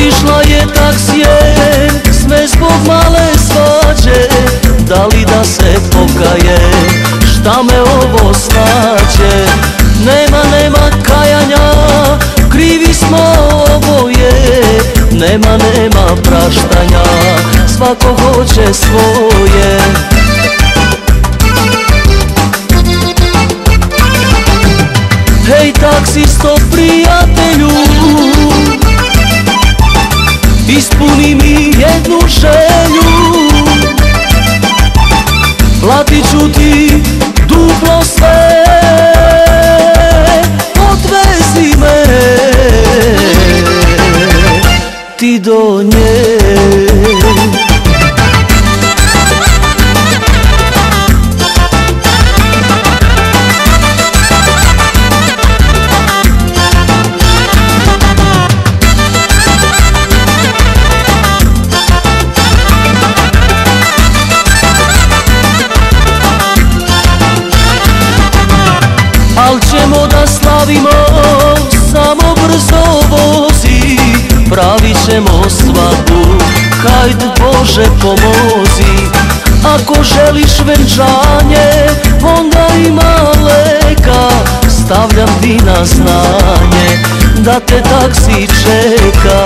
otišla je tak sje, Sve zbog male svađe. Da li da se pokaje Šta me ovo snađe? Nema, nema kajanja Krivi smo oboje. Nema, nema praštanja Svako hoće svoje. Hej taksisto prijatelju Ispuni mi jednu želju. Platit ću ti duplo sve. Odvezi me. Ti do nje ćemo svadbu, hajd Bože pomozi. Ako želiš venčanje, onda ima leka. Stavljam ti na znanje, da te taksi čeka.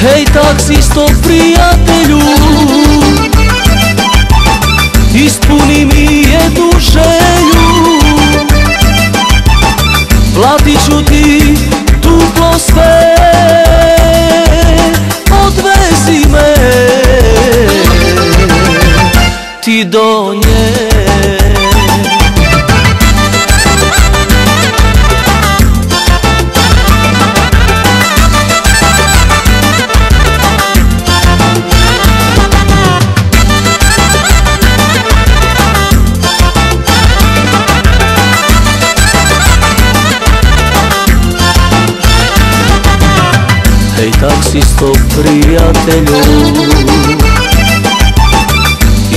Hej taksisto prijatelju Platit ću ti duplo sve Hej taksisto prijatelju.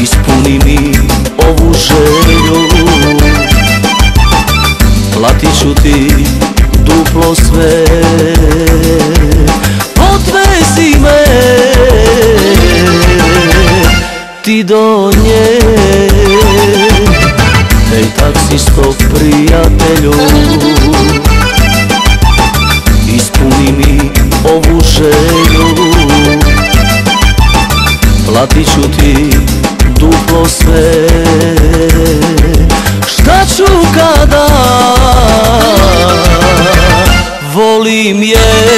Ispuni mi ovu želju. Platit ću ti duplo sve. Odvezi me. Ti do nje. Hej taksisto prijatelju Platit ću ti duplo sve. Šta ću kada? Volim je